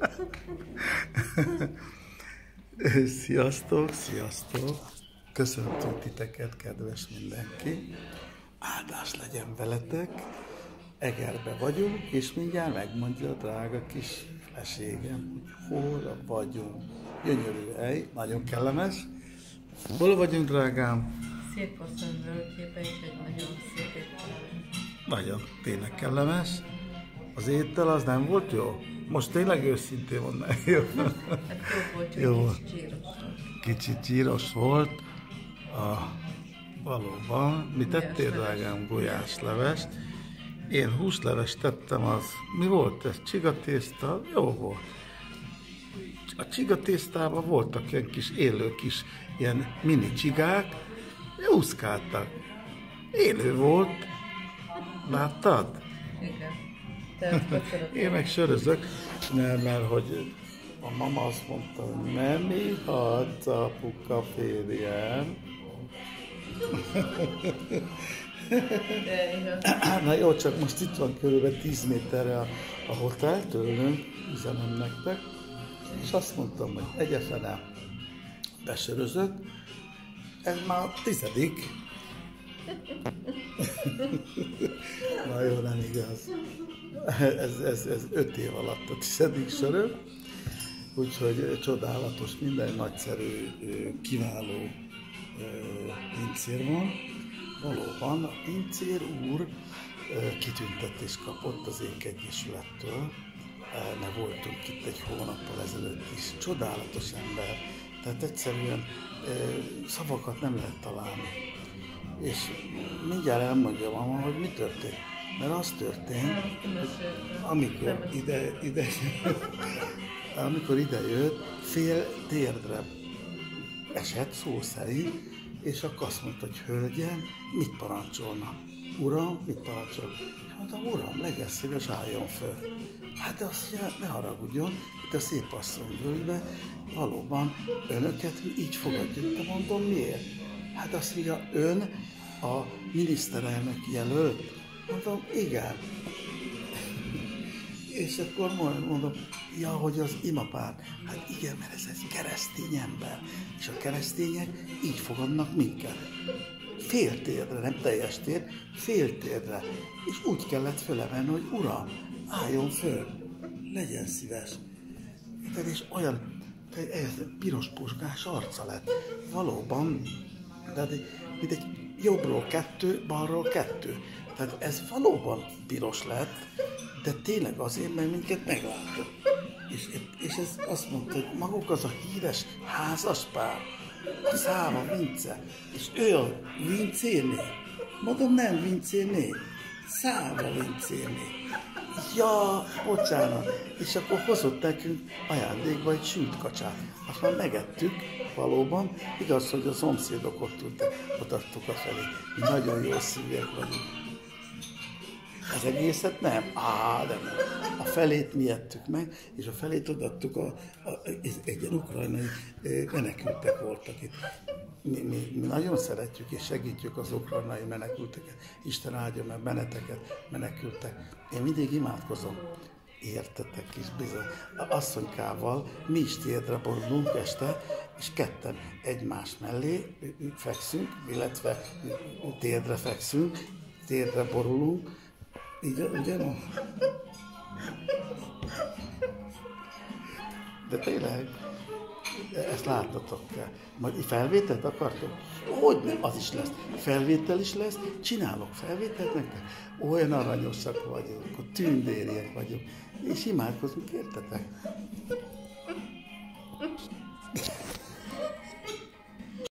Sziasztok, sziasztok! Köszöntünk titeket, kedves mindenki! Áldás legyen veletek! Egerbe vagyunk, és mindjárt megmondja a drága kis feleségem, hogy hol vagyunk. Gyönyörű hely, nagyon kellemes. Hol vagyunk, drágám? Szép asszony völgyébe és egy nagyon szép étterem. Nagyon, tényleg kellemes. Az étel az nem volt jó? Most tényleg őszintén mondom. Jó. Volt, Jó. kicsit zsíros volt. Kicsit zsíros volt. A, valóban. Mi tettél, drágám? Gulyáslevest. Én húslevest tettem, az mi volt ez? Csigatészta? Jó volt. A csigatésztában voltak ilyen kis élő kis ilyen mini csigák, úszkáltak. Élő volt. Láttad? Igen. Te. Én meg sörözök, mert, mert hogy a mama azt mondta, hogy nem ihatsz apuka férjem. Na jó, csak most itt van körülbelül 10 méterre a, a hotel tőlünk, üzenem nektek, és azt mondtam, hogy egyefene besörözök, ez már a tizedik. Na jó, nem igaz. Ez, ez, ez öt év alatt a tizedik söröm, úgyhogy csodálatos, minden nagyszerű, kiváló pincér van. Valóban a pincér úr kitüntetést kapott az Ék Egyesülettől, ö, mert voltunk itt egy hónappal ezelőtt is. Csodálatos ember, tehát egyszerűen szavakat nem lehet találni. És mindjárt elmondja mama, hogy mi történt. Mert az történt, meséltem. amikor ide, ide, amikor ide jött, fél térdre esett szó szerint, és akkor azt mondta, hogy hölgyem, mit parancsolna? Uram, mit parancsol? És mondtam, uram, legyen szíves, álljon föl. Hát azt mondja, ne haragudjon, itt a szép asszony völgybe, valóban önöket így fogadjuk. De mondom, miért? Hát azt mondja, ön a miniszterelnök jelölt? Mondom, igen. És akkor mond- mondom, ja, hogy az imapár. Hát igen, mert ez egy keresztény ember. És a keresztények így fogadnak minket. Fél térdre, nem teljes tér, fél térdre. És úgy kellett fölemenni, hogy uram, álljon föl, legyen szíves. Tehát és olyan ez piros puskás arca lett. Valóban, de mint egy jobbról kettő, balról kettő. Tehát ez valóban piros lett, de tényleg azért, mert minket meglátott. És, és ez azt mondta, hogy maguk az a híres házaspár, Száva Vince, és ő a Vincéné. Mondom, nem Vincéné, Száva Vincéné. Ja, bocsánat. És akkor hozott nekünk ajándékba egy sült kacsát. Azt már megettük, valóban. Igaz, hogy a szomszédok ott ültek, ott adtuk a felé. Nagyon jó szívűek vagyunk. Az egészet nem? Á, de. A felét mi ettük meg, és a felét odaadtuk a, a, egy ukrajnai eh, menekültek voltak itt. Mi, mi, mi, nagyon szeretjük és segítjük az ukrajnai menekülteket. Isten áldja meg benneteket, menekültek. Én mindig imádkozom. Értetek is bizony. A asszonykával mi is térdre borulunk este, és ketten egymás mellé fekszünk, illetve térdre fekszünk, térdre borulunk, így, ugye? no? De tényleg, ezt láttatok kell. Majd felvételt akartok? Hogy az is lesz. Felvétel is lesz, csinálok felvételt nektek. Olyan aranyosak vagyunk, akkor tündériek vagyunk. És imádkozunk, értetek?